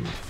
him.